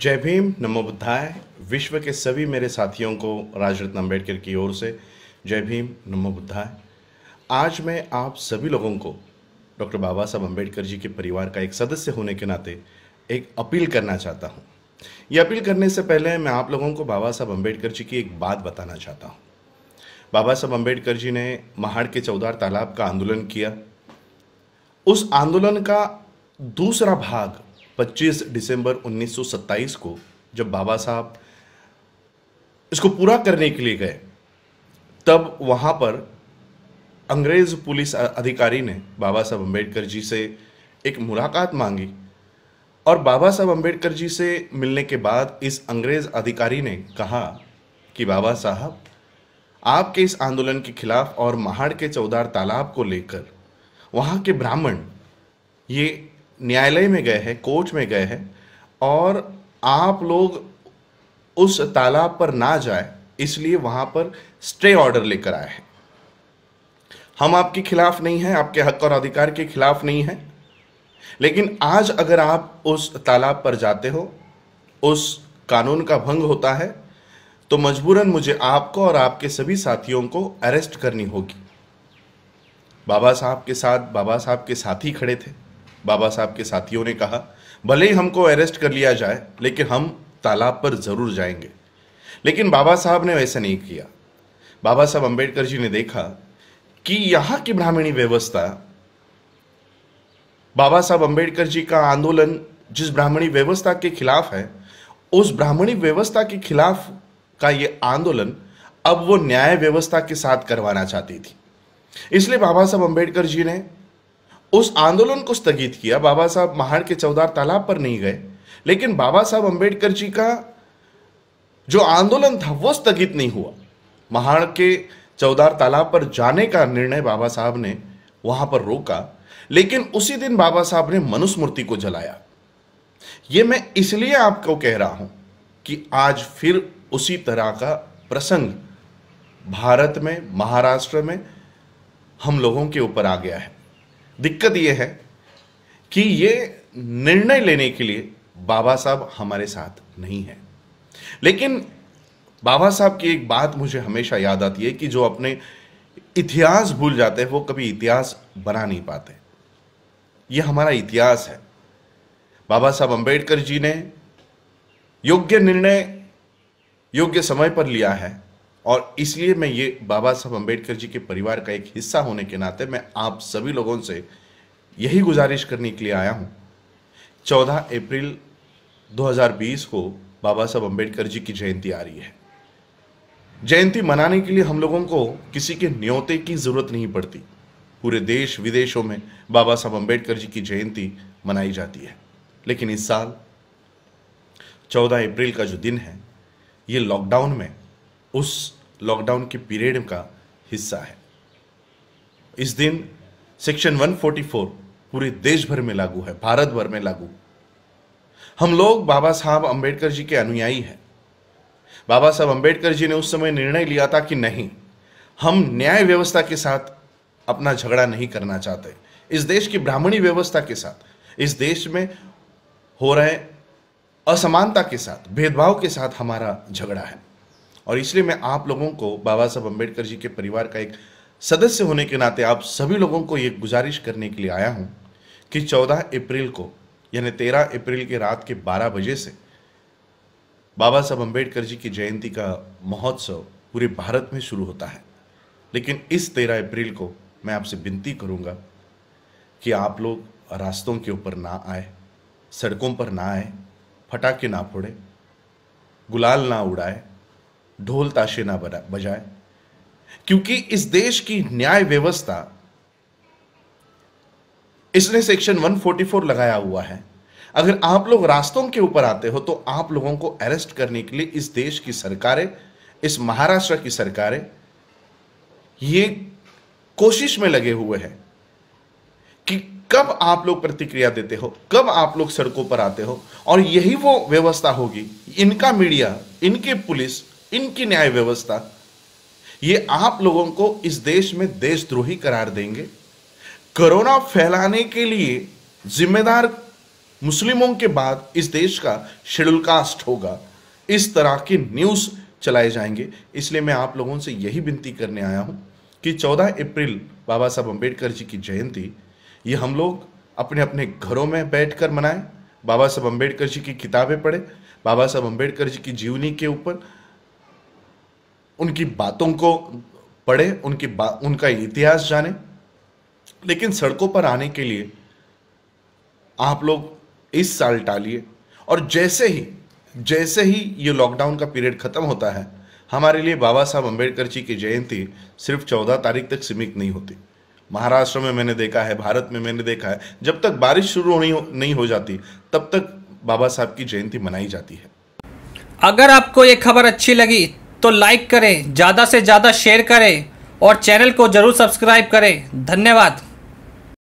जय भीम, नमो बुद्धाय। विश्व के सभी मेरे साथियों को राजरत्न अंबेडकर की ओर से जय भीम, नमो बुद्धाय। आज मैं आप सभी लोगों को डॉक्टर बाबा साहब अंबेडकर जी के परिवार का एक सदस्य होने के नाते एक अपील करना चाहता हूँ। ये अपील करने से पहले मैं आप लोगों को बाबा साहब अंबेडकर जी की एक बात बताना चाहता हूँ। बाबा साहब अंबेडकर जी ने महाड़ के चौदार तालाब का आंदोलन किया। उस आंदोलन का दूसरा भाग 25 दिसंबर 1927 को जब बाबा साहब इसको पूरा करने के लिए गए, तब वहाँ पर अंग्रेज़ पुलिस अधिकारी ने बाबा साहब अंबेडकर जी से एक मुलाकात मांगी और बाबा साहब अंबेडकर जी से मिलने के बाद इस अंग्रेज़ अधिकारी ने कहा कि बाबा साहब, आपके इस आंदोलन के खिलाफ और महाड़ के चौदार तालाब को लेकर वहाँ के ब्राह्मण, ये न्यायालय में गए हैं, कोर्ट में गए हैं, और आप लोग उस तालाब पर ना जाए, इसलिए वहाँ पर स्टे ऑर्डर लेकर आए हैं। हम आपके खिलाफ नहीं हैं, आपके हक और अधिकार के खिलाफ नहीं हैं, लेकिन आज अगर आप उस तालाब पर जाते हो, उस कानून का भंग होता है तो मजबूरन मुझे आपको और आपके सभी साथियों को अरेस्ट करनी होगी। बाबा साहब के साथ, बाबा साहब के साथी खड़े थे। बाबा साहब के साथियों ने कहा, भले ही हमको अरेस्ट कर लिया जाए, लेकिन हम तालाब पर ज़रूर जाएँगे. लेकिन बाबा साहब ने वैसा नहीं किया। बाबा साहब अंबेडकर जी ने देखा कि यहाँ की ब्राह्मणी व्यवस्था, बाबा साहब अंबेडकर जी का आंदोलन जिस ब्राह्मणी व्यवस्था के खिलाफ है, उस ब्राह्मणी व्यवस्था के खिलाफ का ये आंदोलन अब वो न्याय व्यवस्था के साथ करवाना चाहती थी। इसलिए बाबा साहब अंबेडकर जी ने उस आंदोलन को स्थगित किया। बाबा साहब महाड़ के चौदार तालाब पर नहीं गए। लेकिन बाबा साहब अंबेडकर जी का जो आंदोलन था, वो स्थगित नहीं हुआ। महाड़ के चौदार तालाब पर जाने का निर्णय बाबा साहब ने वहाँ पर रोका। लेकिन उसी दिन बाबा साहब ने मनुस्मृति को जलाया। ये मैं इसलिए आपको कह रहा हूँ कि आज फिर उसी तरह का प्रसंग भारत में, महाराष्ट्र में हम लोगों के ऊपर आ गया है। दिक्कत यह है कि ये निर्णय लेने के लिए बाबा साहब हमारे साथ नहीं है। लेकिन बाबा साहब की एक बात मुझे हमेशा याद आती है कि जो अपने इतिहास भूल जाते हैं, वो कभी इतिहास बना नहीं पाते। ये हमारा इतिहास है। बाबा साहब अंबेडकर जी ने योग्य निर्णय योग्य समय पर लिया है। और इसलिए मैं ये बाबा साहब अंबेडकर जी के परिवार का एक हिस्सा होने के नाते मैं आप सभी लोगों से यही गुजारिश करने के लिए आया हूँ। 14 अप्रैल 2020 को बाबा साहब अंबेडकर जी की जयंती आ रही है। जयंती मनाने के लिए हम लोगों को किसी के न्योते की ज़रूरत नहीं पड़ती। पूरे देश विदेशों में बाबा साहब अंबेडकर जी की जयंती मनाई जाती है। लेकिन इस साल 14 अप्रैल का जो दिन है, ये लॉकडाउन में उस लॉकडाउन के पीरियड का हिस्सा है। इस दिन सेक्शन 144 पूरे देश भर में लागू है भारत भर में लागू। हम लोग बाबा साहब अंबेडकर जी के अनुयायी हैं। बाबा साहब अंबेडकर जी ने उस समय निर्णय लिया था कि नहीं, हम न्याय व्यवस्था के साथ अपना झगड़ा नहीं करना चाहते। इस देश की ब्राह्मणी व्यवस्था के साथ, इस देश में हो रहे असमानता के साथ, भेदभाव के साथ हमारा झगड़ा है। और इसलिए मैं आप लोगों को, बाबा साहब अंबेडकर जी के परिवार का एक सदस्य होने के नाते आप सभी लोगों को ये गुजारिश करने के लिए आया हूँ कि 14 अप्रैल को, यानी 13 अप्रैल के रात के 12 बजे से बाबा साहब अंबेडकर जी की जयंती का महोत्सव पूरे भारत में शुरू होता है। लेकिन इस 13 अप्रैल को मैं आपसे विनती करूँगा कि आप लोग रास्तों के ऊपर ना आए, सड़कों पर ना आए, फटाके ना फोड़े, गुलाल ना उड़ाए ढोल ताशे ना बजाए। क्योंकि इस देश की न्याय व्यवस्था, इसने सेक्शन 144 लगाया हुआ है। अगर आप लोग रास्तों के ऊपर आते हो तो आप लोगों को अरेस्ट करने के लिए इस देश की सरकारें, इस महाराष्ट्र की सरकारें, ये कोशिश में लगे हुए हैं कि कब आप लोग प्रतिक्रिया देते हो, कब आप लोग सड़कों पर आते हो, और यही वो व्यवस्था होगी। इनका मीडिया, इनके पुलिस इनकी न्याय व्यवस्था। ये आप लोगों को इस देश में देशद्रोही करार देंगे। कोरोना फैलाने के लिए जिम्मेदार मुस्लिमों के बाद इस देश का शेड्यूल कास्ट होगा। इस तरह की न्यूज़ चलाए जाएँगे। इसलिए मैं आप लोगों से यही विनती करने आया हूँ कि 14 अप्रैल बाबा साहब अंबेडकर जी की जयंती, ये हम लोग अपने अपने घरों में बैठकर मनाएँ। बाबा साहब अंबेडकर जी की किताबें पढ़ें। बाबा साहब अंबेडकर जी की जीवनी के ऊपर उनकी बातों को पढ़े उनकी बा, उनका इतिहास जाने। लेकिन सड़कों पर आने के लिए आप लोग इस साल टालिए। और जैसे ही जैसे ही ये लॉकडाउन का पीरियड खत्म होता है हमारे लिए बाबा साहब अंबेडकर जी की जयंती सिर्फ़ चौदह तारीख तक सीमित नहीं होती। महाराष्ट्र में मैंने देखा है भारत में मैंने देखा है जब तक बारिश शुरू नहीं हो, नहीं हो जाती तब तक बाबा साहब की जयंती मनाई जाती है। अगर आपको ये खबर अच्छी लगी तो लाइक करें, ज़्यादा से ज़्यादा शेयर करें और चैनल को ज़रूर सब्सक्राइब करें। धन्यवाद।